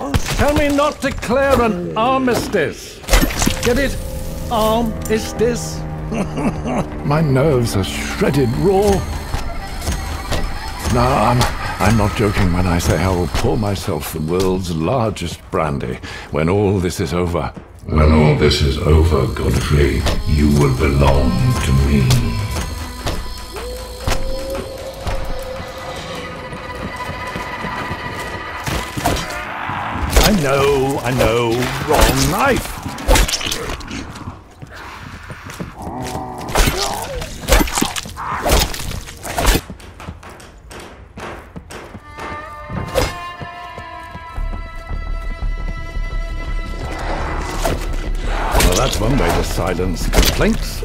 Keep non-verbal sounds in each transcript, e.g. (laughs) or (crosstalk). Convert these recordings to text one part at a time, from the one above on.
Tell me not to declare an armistice. Get it? Armistice? (laughs) My nerves are shredded raw. No, I'm, I'm not joking when I say I will pour myself the world's largest brandy when all this is over. When all this is over, Godfrey, you will belong to me. I know, I know. Wrong knife. Well, that's one way to silence complaints.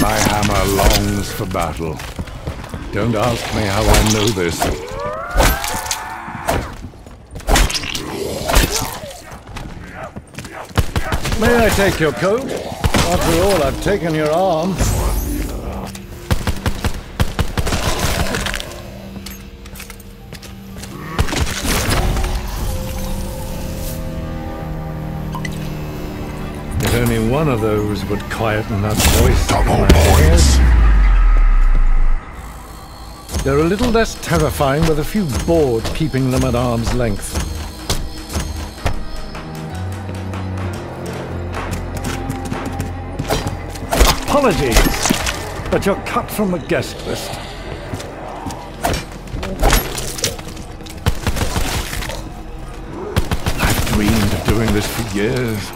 My hammer longs for battle. Don't ask me how I know this. May I take your coat? After all, I've taken your arm. If only one of those would quieten that voice. Double points. They're a little less terrifying with a few boards keeping them at arm's length. Apologies, but you're cut from the guest list. I've dreamed of doing this for years.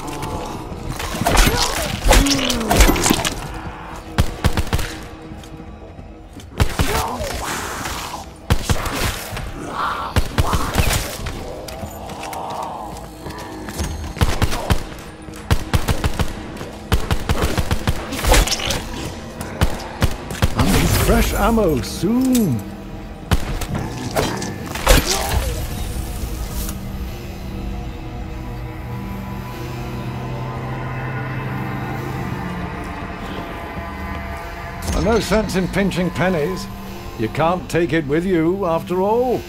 Ammo soon. No sense in pinching pennies. You can't take it with you, after all.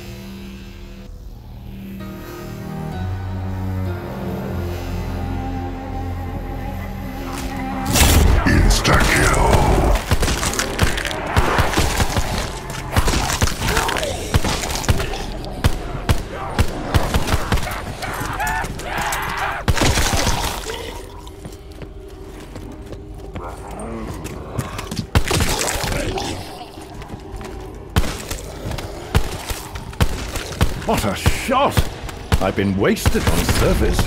I've been wasted on service.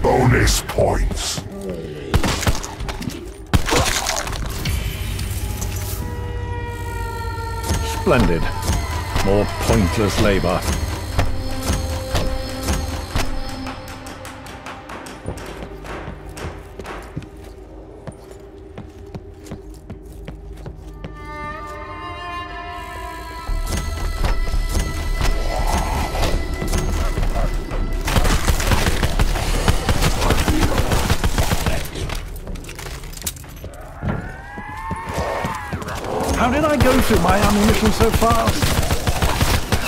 Bonus points. Splendid. More pointless labor. Through my ammunition so fast?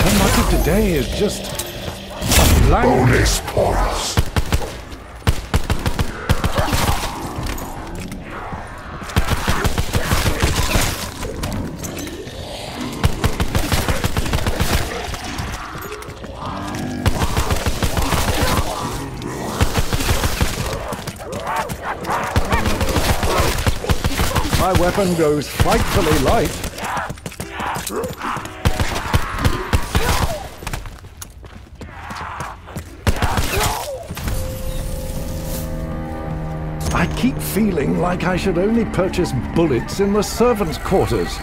So much of today is just a blank. Bonus points. My weapon goes frightfully light. I keep feeling like I should only purchase bullets in the servants' quarters.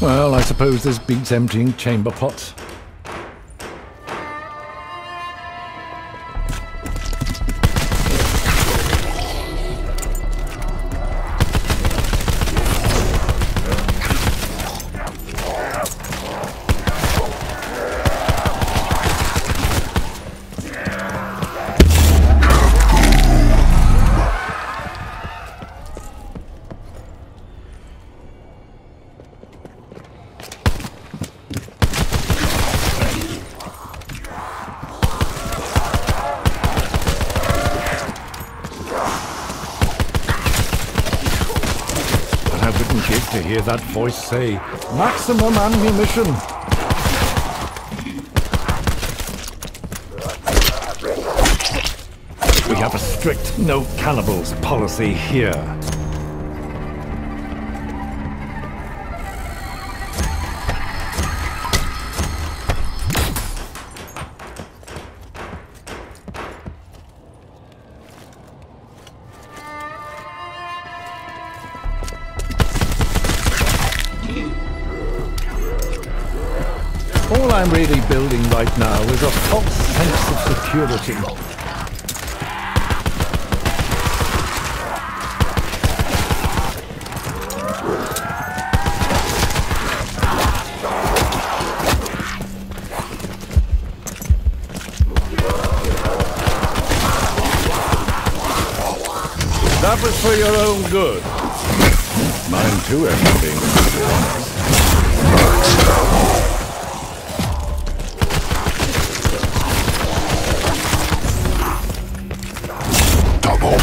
Well, I suppose this beats emptying chamber pots. Wouldn't give to hear that voice say, Maximum ammunition! We have a strict no cannibals policy here. I'm really building right now is a false sense of security. That was for your own good. Mine too, if I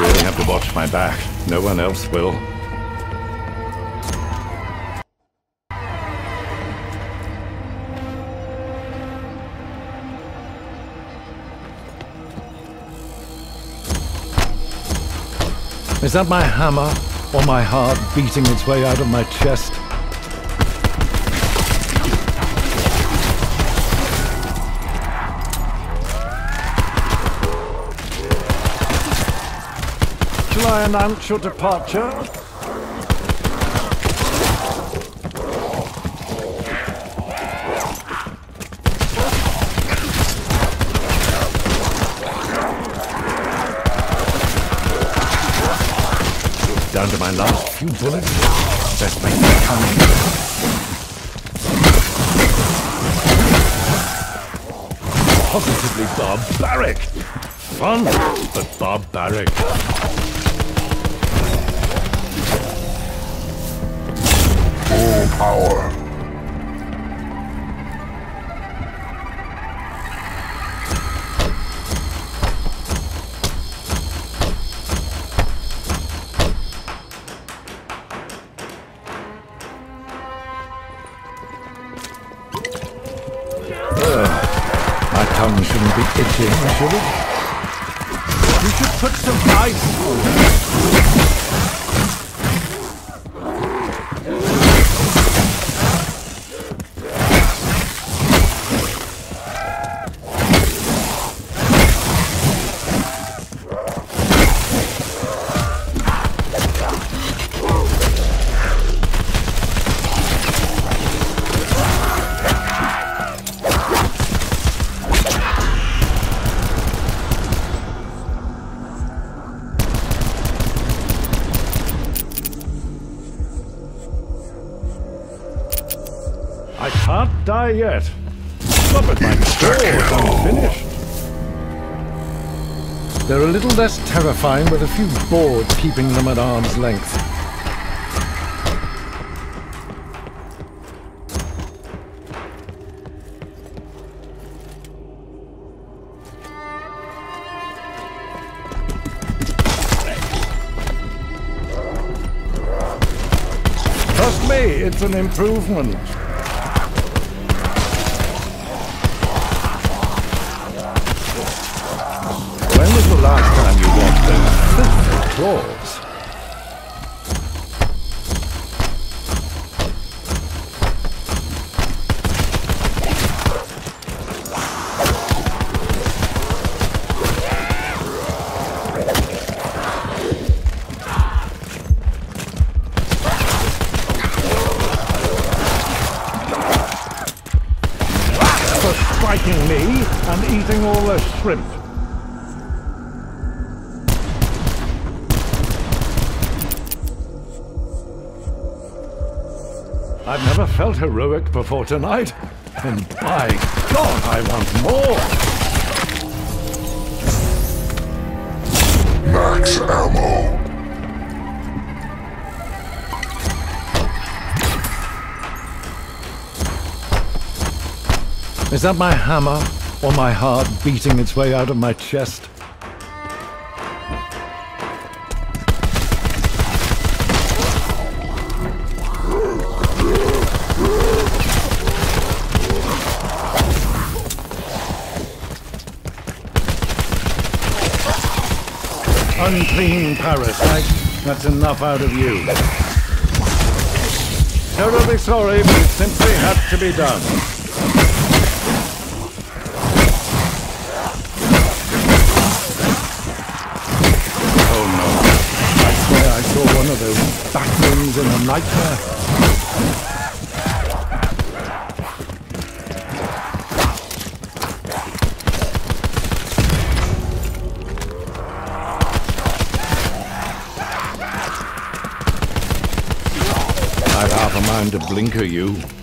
really have to watch my back. No one else will. Is that my hammer or my heart beating its way out of my chest? Shall I announce your departure? Down to my last few bullets. Best make me count. Positively barbaric. Fun, but barbaric. Full power. My tongue shouldn't be itching, should it? You should put some ice on it. Die yet. Stop it, my sword. Finished. They're a little less terrifying with a few boards keeping them at arm's length. Trust me, it's an improvement. When was the last time you walked those filthy claws? For striking me and eating all the shrimp. Felt heroic before tonight, and by God, I want more! Max ammo. Is that my hammer or my heart beating its way out of my chest. Unclean parasite. That's enough out of you. Terribly sorry, but it simply had to be done. Oh no. I swear I saw one of those bat wings in a nightmare. I've half a mind to blinker you.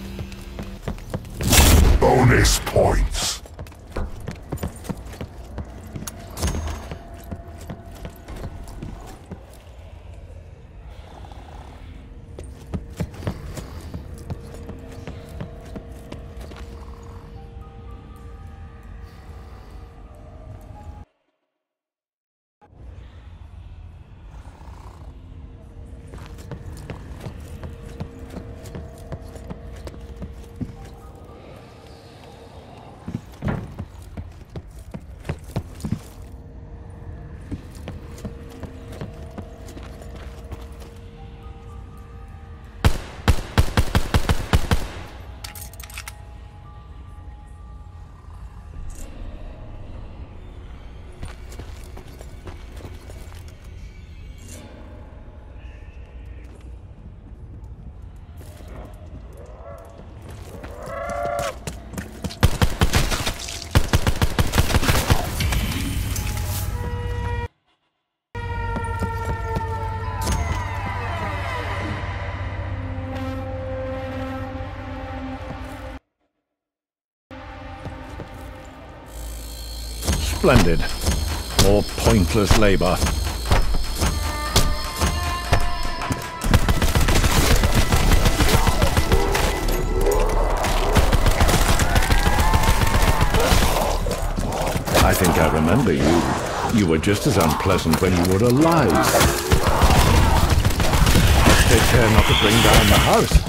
Splendid. More pointless labor. I think I remember you. You were just as unpleasant when you were alive. Take care not to bring down the house.